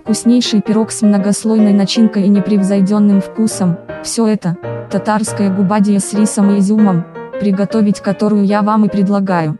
Вкуснейший пирог с многослойной начинкой и непревзойденным вкусом. Все это – татарская губадия с рисом и изюмом, приготовить которую я вам и предлагаю.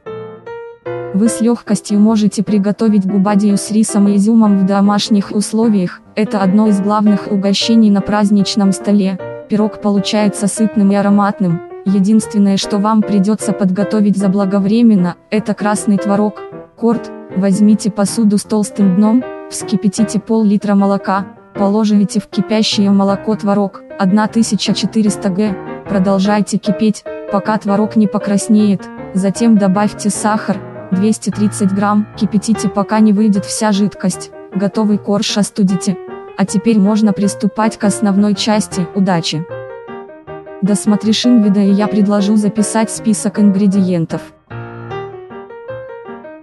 Вы с легкостью можете приготовить губадию с рисом и изюмом в домашних условиях, это одно из главных угощений на праздничном столе. Пирог получается сытным и ароматным, единственное что вам придется подготовить заблаговременно, это красный творог, корт, возьмите посуду с толстым дном, вскипятите пол-литра молока, положите в кипящее молоко творог, 1400 г, продолжайте кипеть, пока творог не покраснеет, затем добавьте сахар, 230 грамм, кипятите пока не выйдет вся жидкость, готовый корж остудите. А теперь можно приступать к основной части, удачи! Досмотришь вида и я предложу записать список ингредиентов.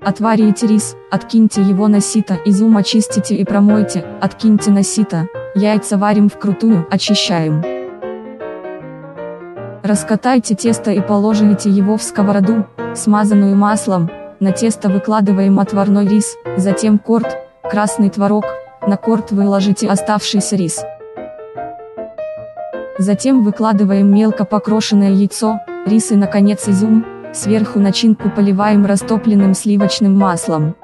Отварите рис, откиньте его на сито, изюм очистите и промойте, откиньте на сито, яйца варим вкрутую, очищаем. Раскатайте тесто и положите его в сковороду, смазанную маслом, на тесто выкладываем отварной рис, затем корт, красный творог, на корт выложите оставшийся рис. Затем выкладываем мелко покрошенное яйцо, рис и наконец изюм, сверху начинку поливаем растопленным сливочным маслом.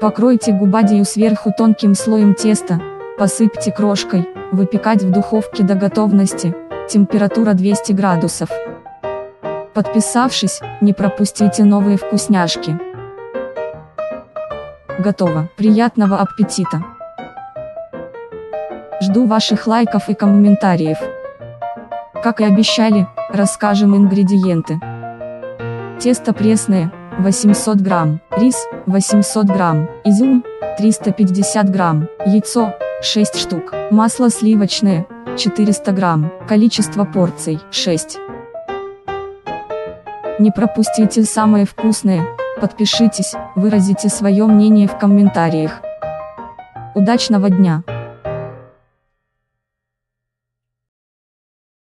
Покройте губадию сверху тонким слоем теста, посыпьте крошкой, выпекать в духовке до готовности, температура 200 градусов. Подписавшись, не пропустите новые вкусняшки. Готово. Приятного аппетита! Жду ваших лайков и комментариев. Как и обещали, расскажем ингредиенты. Тесто пресное, 800 грамм, рис, 800 грамм, изюм, 350 грамм, яйцо, 6 штук, масло сливочное, 400 грамм, количество порций, 6. Не пропустите самое вкусное, подпишитесь, выразите свое мнение в комментариях. Удачного дня!